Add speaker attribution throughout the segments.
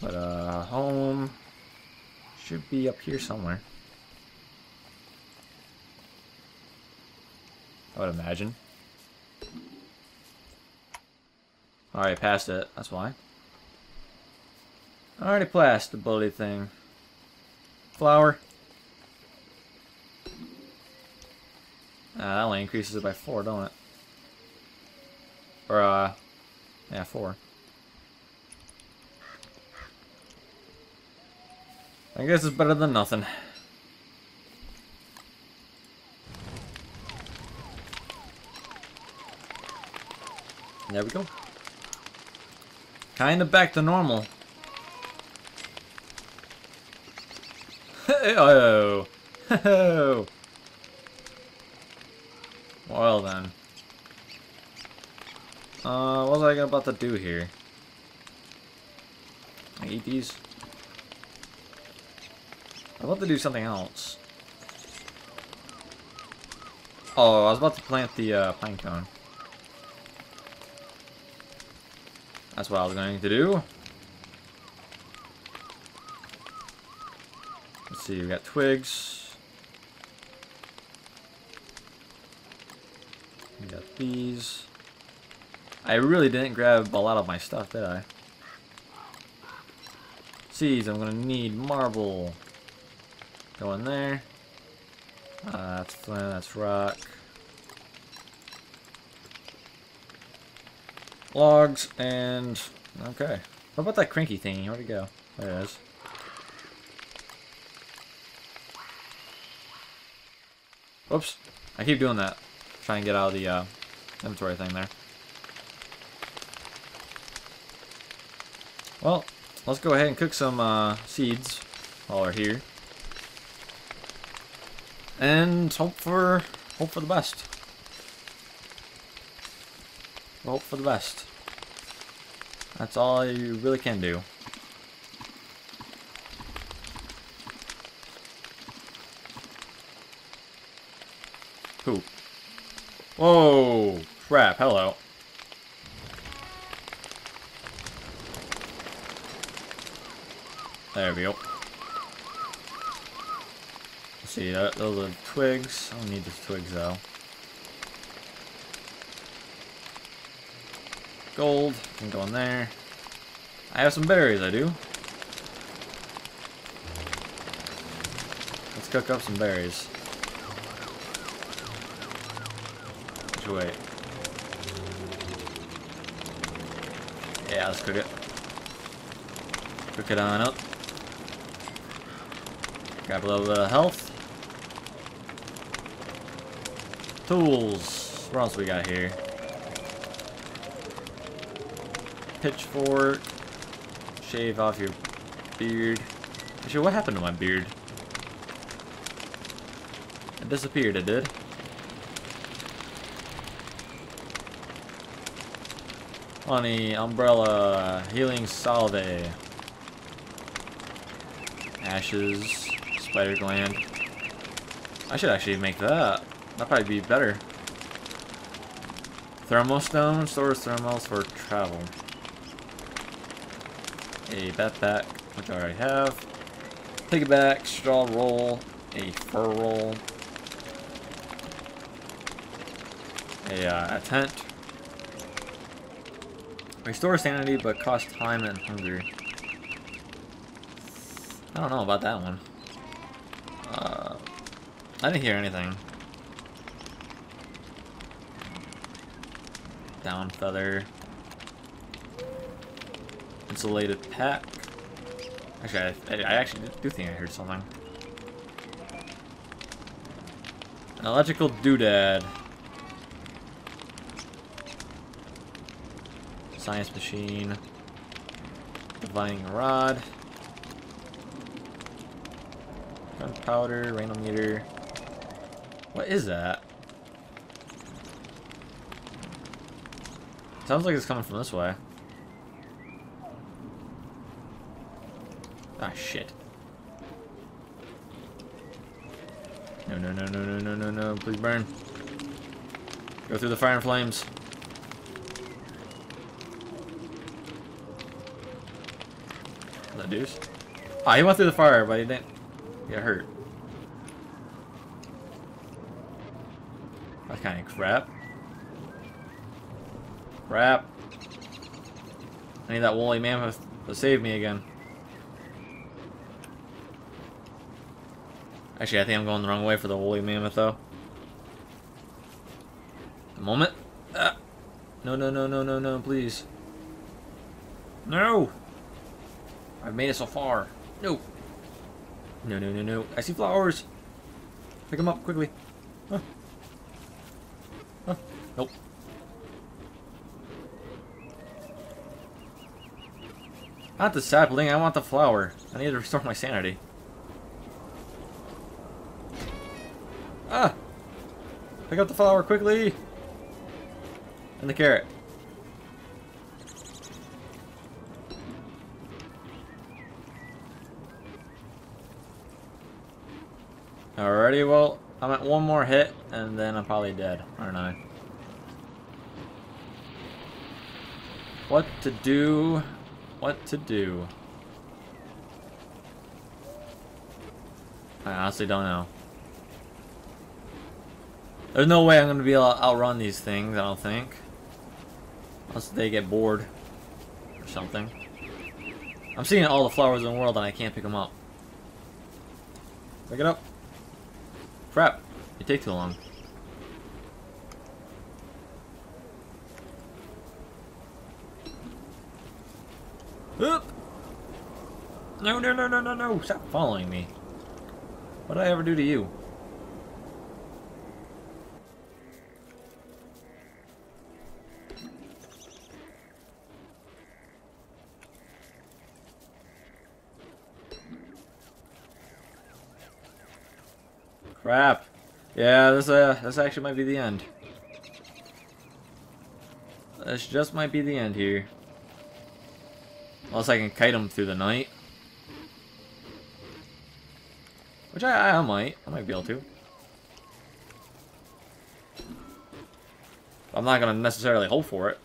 Speaker 1: But, uh, home should be up here somewhere. I would imagine. Alright, passed it. That's why. Already passed the bully thing. Flower. Uh, that only increases it by four, don't it? Or, uh, yeah, four. I guess it's better than nothing. There we go. Kinda back to normal. oh. oh. Well then. Uh, what was I about to do here? I eat these? I about to do something else. Oh, I was about to plant the uh, cone. That's what I was going to do. Let's see, we got twigs. We got these. I really didn't grab a lot of my stuff, did I? Seeds, I'm gonna need marble. Go in there. Uh, that's flint, that's rock. Logs, and... Okay. What about that cranky thingy? Where'd it go? There it is. Oops. I keep doing that. Try and get out of the uh, inventory thing there. Well, let's go ahead and cook some uh, seeds while we're here. And hope for hope for the best. Hope for the best. That's all you really can do. Who? Whoa! Crap, hello. There we go. See, those are twigs. I don't need the twigs though. Gold, can go in there. I have some berries, I do. Let's cook up some berries. Which? Yeah, let's cook it. Cook it on up. Grab a little bit of health. Tools. What else we got here? Pitchfork. Shave off your beard. Actually, what happened to my beard? It disappeared, it did. Honey, umbrella, healing salve. Ashes. Spider gland. I should actually make that. That'd probably be better. Thermostone stores thermals for travel. A backpack, which I already have. Piggyback, straw roll, a fur roll. A, uh, a tent. Restore sanity, but cost time and hunger. I don't know about that one. Uh, I didn't hear anything. Down feather. Insulated pack. Actually, I, I actually do think I heard something. An electrical doodad. Science machine. Divining rod. Gunpowder, rainometer. What is that? Sounds like it's coming from this way. Ah, shit. No, no, no, no, no, no, no, no. Please burn. Go through the fire and flames. The deuce. Ah, he went through the fire, but he didn't get hurt. That's kind of crap. Crap. I need that woolly mammoth to save me again. Actually, I think I'm going the wrong way for the woolly mammoth, though. A moment. Ah. No, no, no, no, no, no, please. No! I've made it so far. No! No, no, no, no. I see flowers! Pick them up quickly. Huh. Huh. Nope. Not the sapling, I want the flower. I need to restore my sanity. Ah! Pick up the flower quickly! And the carrot. Alrighty, well, I'm at one more hit, and then I'm probably dead, aren't I? What to do? What to do? I honestly don't know. There's no way I'm going to be able to outrun these things, I don't think. Unless they get bored. Or something. I'm seeing all the flowers in the world and I can't pick them up. Pick it up. Crap. You take too long. Oop! No, no, no, no, no, no! Stop following me. What did I ever do to you? Crap. Yeah, this uh this actually might be the end. This just might be the end here. Unless I can kite him through the night. Which I, I might. I might be able to. I'm not gonna necessarily hope for it.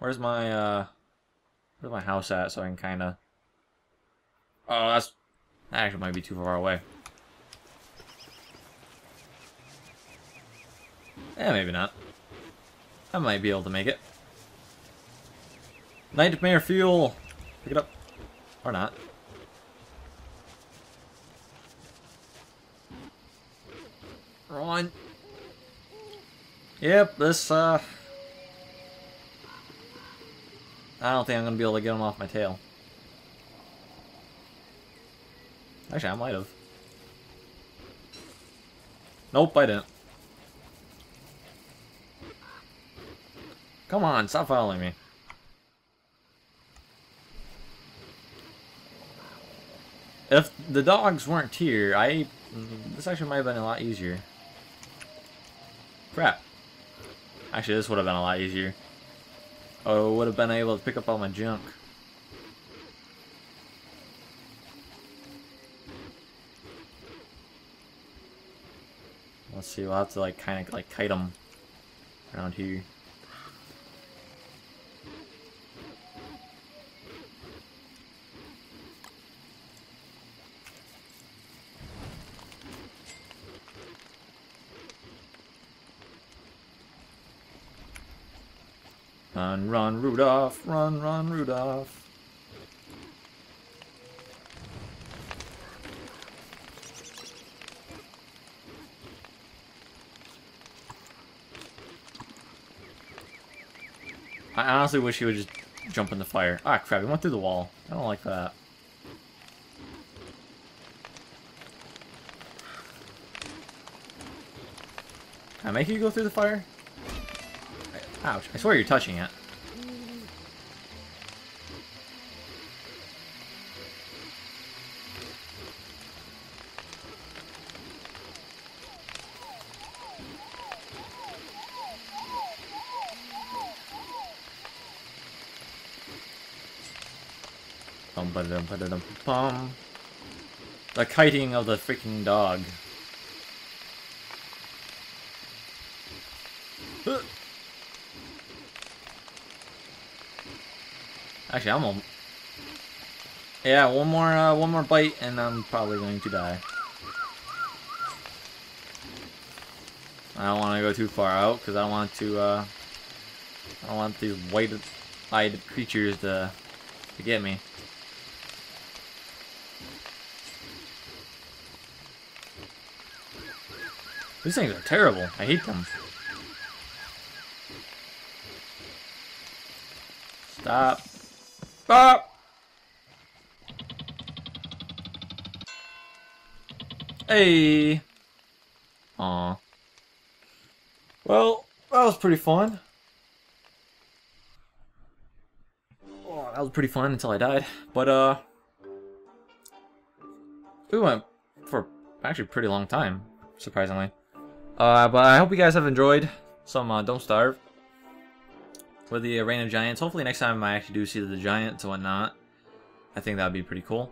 Speaker 1: Where's my uh where's my house at so I can kinda Oh that's that actually might be too far away. Yeah, maybe not. I might be able to make it. Nightmare fuel! Pick it up. Or not. Run! Yep, this, uh... I don't think I'm gonna be able to get him off my tail. Actually, I might have. Nope, I didn't. Come on, stop following me. If the dogs weren't here, I... This actually might have been a lot easier. Crap. Actually, this would have been a lot easier. Oh, would have been able to pick up all my junk. Let's see, we'll have to like kind of like kite them around here. Run, run, Rudolph, run, run, Rudolph. I honestly wish he would just jump in the fire. Ah, crap, he went through the wall. I don't like that. Can I make you go through the fire? Ouch, I swear you're touching it. The kiting of the freaking dog. Actually, I'm on. Yeah, one more, uh, one more bite, and I'm probably going to die. I don't want to go too far out because I want to. Uh, I want these white-eyed creatures to to get me. These things are terrible. I hate them. Stop. Stop! Hey! Aw. Well, that was pretty fun. Oh, that was pretty fun until I died. But, uh... We went for actually a pretty long time, surprisingly. Uh, but I hope you guys have enjoyed some uh, Don't Starve with the of Giants. Hopefully next time I actually do see the Giants and whatnot. I think that would be pretty cool.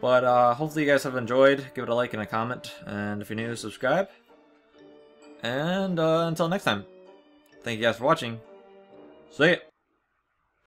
Speaker 1: But uh, hopefully you guys have enjoyed. Give it a like and a comment. And if you're new, subscribe. And uh, until next time, thank you guys for watching. See ya!